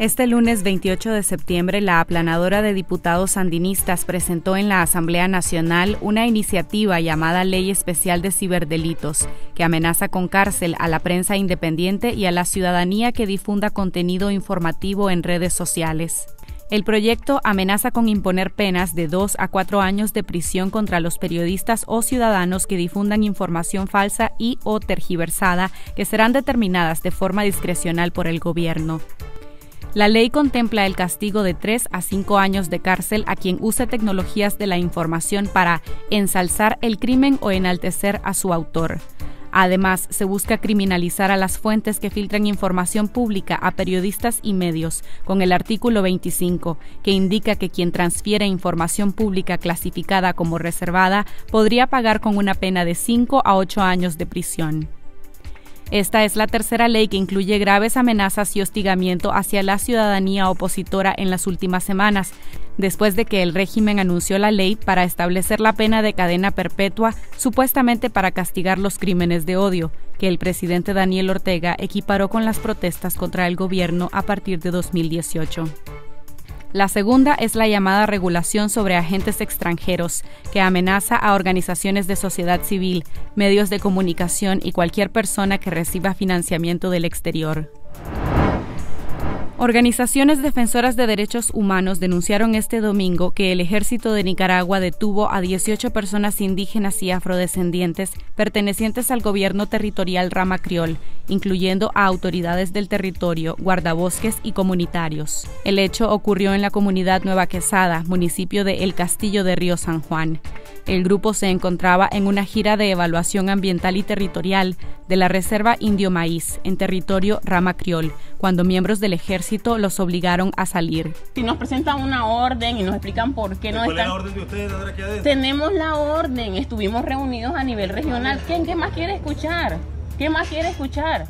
Este lunes 28 de septiembre, la aplanadora de diputados sandinistas presentó en la Asamblea Nacional una iniciativa llamada Ley Especial de Ciberdelitos, que amenaza con cárcel a la prensa independiente y a la ciudadanía que difunda contenido informativo en redes sociales. El proyecto amenaza con imponer penas de dos a cuatro años de prisión contra los periodistas o ciudadanos que difundan información falsa y o tergiversada que serán determinadas de forma discrecional por el gobierno. La ley contempla el castigo de 3 a 5 años de cárcel a quien use tecnologías de la información para ensalzar el crimen o enaltecer a su autor. Además, se busca criminalizar a las fuentes que filtran información pública a periodistas y medios, con el artículo 25, que indica que quien transfiere información pública clasificada como reservada podría pagar con una pena de 5 a 8 años de prisión. Esta es la tercera ley que incluye graves amenazas y hostigamiento hacia la ciudadanía opositora en las últimas semanas, después de que el régimen anunció la ley para establecer la pena de cadena perpetua, supuestamente para castigar los crímenes de odio, que el presidente Daniel Ortega equiparó con las protestas contra el gobierno a partir de 2018. La segunda es la llamada regulación sobre agentes extranjeros, que amenaza a organizaciones de sociedad civil, medios de comunicación y cualquier persona que reciba financiamiento del exterior. Organizaciones defensoras de derechos humanos denunciaron este domingo que el ejército de Nicaragua detuvo a 18 personas indígenas y afrodescendientes pertenecientes al gobierno territorial Rama Criol, incluyendo a autoridades del territorio, guardabosques y comunitarios. El hecho ocurrió en la comunidad Nueva Quesada, municipio de El Castillo de Río San Juan. El grupo se encontraba en una gira de evaluación ambiental y territorial de la Reserva Indio Maíz, en territorio Rama Criol, cuando miembros del ejército los obligaron a salir. Si nos presentan una orden y nos explican por qué no ¿Cuál están... es la orden de ustedes ahora aquí adentro? Tenemos la orden, estuvimos reunidos a nivel regional. ¿Quién qué más quiere escuchar? ¿Qué más quiere escuchar?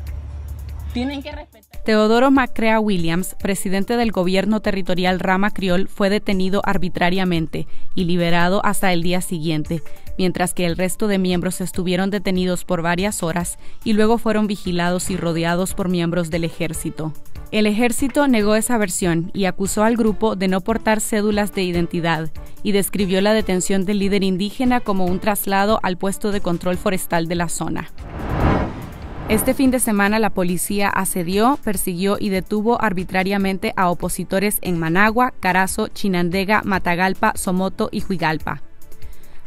Tienen que respetar. Teodoro Macrea Williams, presidente del gobierno territorial Rama Criol, fue detenido arbitrariamente y liberado hasta el día siguiente, mientras que el resto de miembros estuvieron detenidos por varias horas y luego fueron vigilados y rodeados por miembros del ejército. El ejército negó esa versión y acusó al grupo de no portar cédulas de identidad y describió la detención del líder indígena como un traslado al puesto de control forestal de la zona. Este fin de semana la policía asedió, persiguió y detuvo arbitrariamente a opositores en Managua, Carazo, Chinandega, Matagalpa, Somoto y Huigalpa.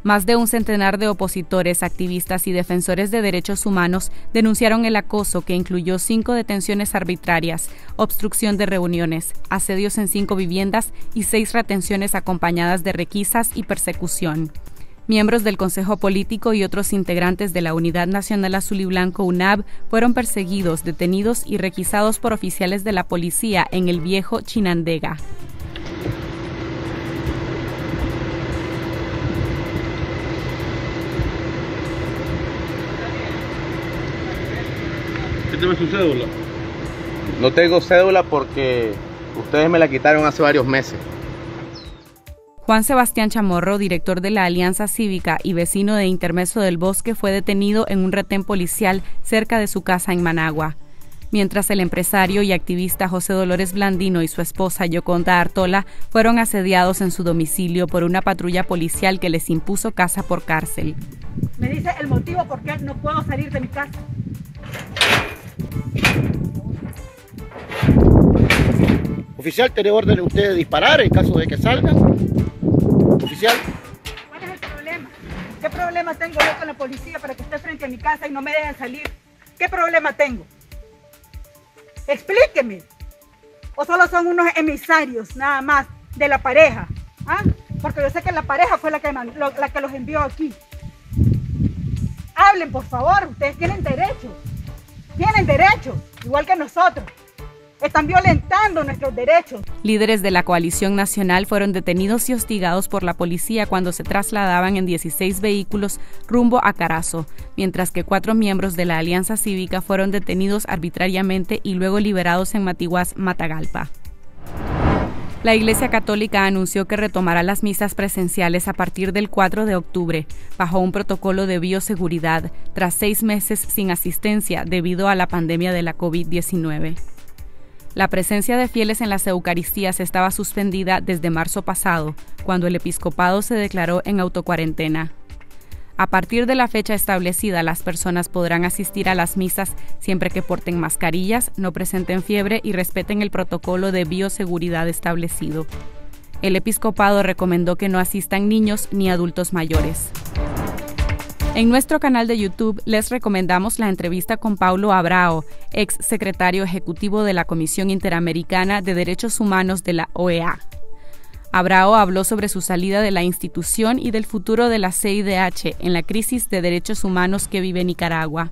Más de un centenar de opositores, activistas y defensores de derechos humanos denunciaron el acoso que incluyó cinco detenciones arbitrarias, obstrucción de reuniones, asedios en cinco viviendas y seis retenciones acompañadas de requisas y persecución. Miembros del Consejo Político y otros integrantes de la Unidad Nacional Azul y Blanco UNAB fueron perseguidos, detenidos y requisados por oficiales de la policía en el viejo Chinandega. ¿Qué tiene su cédula? No tengo cédula porque ustedes me la quitaron hace varios meses. Juan Sebastián Chamorro, director de la Alianza Cívica y vecino de Intermeso del Bosque, fue detenido en un retén policial cerca de su casa en Managua. Mientras el empresario y activista José Dolores Blandino y su esposa Yoconda Artola fueron asediados en su domicilio por una patrulla policial que les impuso casa por cárcel. Me dice el motivo por qué no puedo salir de mi casa. Oficial, tiene orden de usted de disparar en caso de que salgan. ¿Cuál es el problema? ¿Qué problema tengo yo con la policía para que esté frente a mi casa y no me dejen salir? ¿Qué problema tengo? Explíqueme. ¿O solo son unos emisarios nada más de la pareja? ¿Ah? Porque yo sé que la pareja fue la que, los envió aquí. Hablen, por favor. Ustedes tienen derechos. Tienen derechos, igual que nosotros. Están violentando nuestros derechos. Líderes de la coalición nacional fueron detenidos y hostigados por la policía cuando se trasladaban en 16 vehículos rumbo a Carazo, mientras que cuatro miembros de la Alianza Cívica fueron detenidos arbitrariamente y luego liberados en Matiguás, Matagalpa. La Iglesia Católica anunció que retomará las misas presenciales a partir del 4 de octubre, bajo un protocolo de bioseguridad, tras seis meses sin asistencia debido a la pandemia de la COVID-19. La presencia de fieles en las Eucaristías estaba suspendida desde marzo pasado, cuando el episcopado se declaró en autocuarentena. A partir de la fecha establecida, las personas podrán asistir a las misas siempre que porten mascarillas, no presenten fiebre y respeten el protocolo de bioseguridad establecido. El episcopado recomendó que no asistan niños ni adultos mayores. En nuestro canal de YouTube les recomendamos la entrevista con Paulo Abrao, ex secretario ejecutivo de la Comisión Interamericana de Derechos Humanos de la OEA. Abrao habló sobre su salida de la institución y del futuro de la CIDH en la crisis de derechos humanos que vive Nicaragua.